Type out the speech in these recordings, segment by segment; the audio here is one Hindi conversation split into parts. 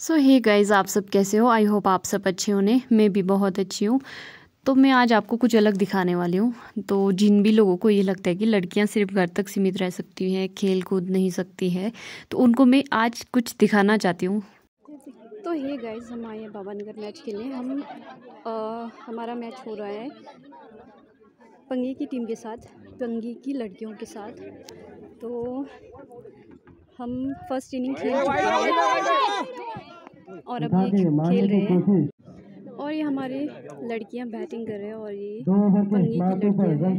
सो हे गाइज़ आप सब कैसे हो? आई होप आप सब अच्छे होने। मैं भी बहुत अच्छी हूँ। तो मैं आज आपको कुछ अलग दिखाने वाली हूँ। तो जिन भी लोगों को ये लगता है कि लड़कियाँ सिर्फ़ घर तक सीमित रह सकती हैं खेल कूद नहीं सकती है तो उनको मैं आज कुछ दिखाना चाहती हूँ। तो हे गाइज़ हम आए हैं बाबा नगर मैच खेलने हम आ, हमारा मैच हो रहा है पंगी की टीम के साथ पंगी की लड़कियों के साथ। तो हम फ़र्स्ट इनिंग खेल चुके हैं। और अभी खेल रहे हैं। और ये हमारी लड़कियाँ बैटिंग कर रहे हैं और ये पंगी की लड़कियाँ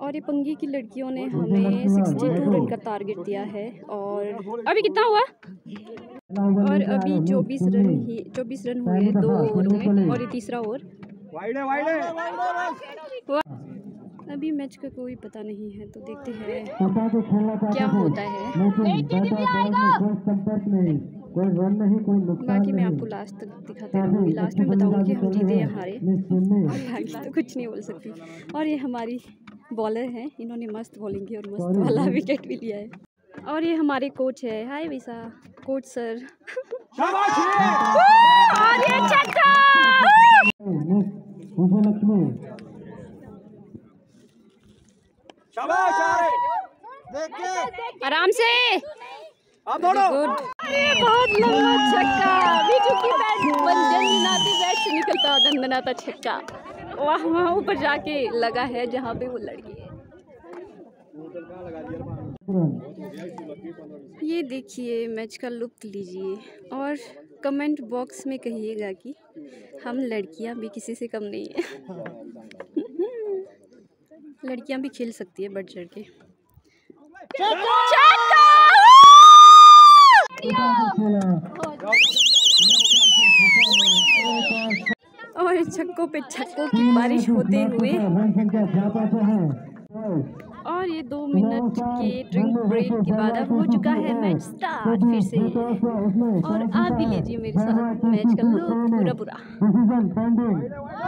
और ये पंगी की लड़कियों ने हमें 62 रन का टारगेट दिया है और अभी कितना हुआ? और अभी 24 रन ही 24 रन हुए हैं दो ओवर में और ये तीसरा ओवर। अभी मैच का कोई पता नहीं है तो देखते हैं क्या होता है। बाकी मैं आपको लास्ट तक दिखाते रहूँगी। लास्ट में बताऊँगी हम जीते या हारे। और बाकी तो कुछ नहीं बोल सकती। और ये हमारी बॉलर हैं इन्होंने मस्त बॉलिंग की और मस्त वाला विकेट भी लिया है। और ये हमारे कोच है। हाय विसा कोच सर और ये आराम से। अब अरे बहुत लंबा छक्का। बीजू की बैट जननाती बैट से निकलता हुआ दंदनाता छक्का। वहाँ वहाँ ऊपर जाके लगा है जहाँ पे वो लड़की है। ये देखिए मैच का लुत्फ लीजिए और कमेंट बॉक्स में कहिएगा कि हम लड़कियाँ भी किसी से कम नहीं है। लड़कियाँ भी खेल सकती है बढ़ चढ़ के और छक्कों पे छक्कों की बारिश होते हुए। और ये दो मिनट के ड्रिंक ब्रेक के बाद अब हो चुका है मैच स्टार्ट फिर से। और आप भी लीजिए मेरे साथ मैच का लुक पूरा पूरा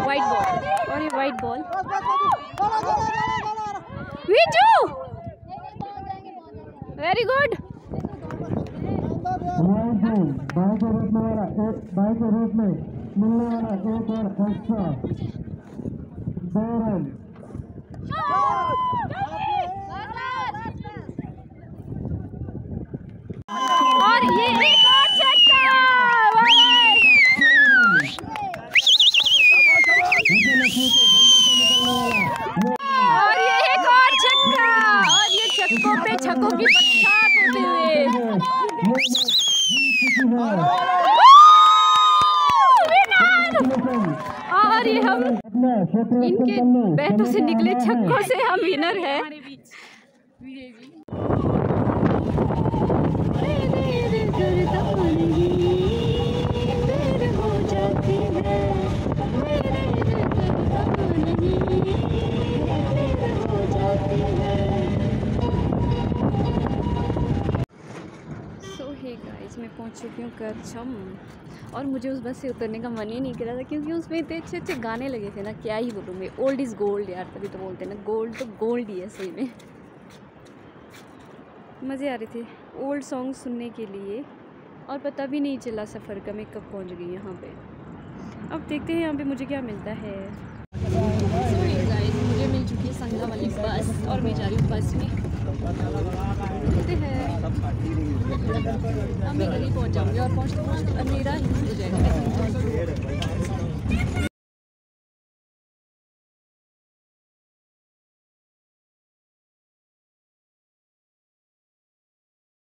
वाइट बॉल और ये वाइट बॉल वीजू वेरी गुड बाई के रूप में वाला एक बाई के रूप में मिलने वाला एक और खर्चा दो रन और ये एक और छक्का और ये एक और छक्का और ये की होते हुए। और ये हम इनके बैटों से निकले छक्कों से हम विनर है। मैं पहुँच चुकी हूँ करछम और मुझे उस बस से उतरने का मन ही नहीं कर रहा था, क्योंकि उसमें इतने अच्छे अच्छे गाने लगे थे ना, क्या ही बोलूँ मैं। ओल्ड इज़ गोल्ड यार, तभी तो बोलते हैं ना गोल्ड तो गोल्ड ही है सही में। मज़े आ रहे थे ओल्ड सॉन्ग सुनने के लिए। और पता भी नहीं चला सफ़र का मैं कब पहुँच गई यहाँ पे। अब देखते हैं यहाँ पे मुझे क्या मिलता है। मुझे मिल चुकी है संगा वाली बस और मैं जा रही हूँ बस में। अब मैं गली पहुँच जाऊँगी और पहुँचते पहुँचते मेरा ही हो जाएगा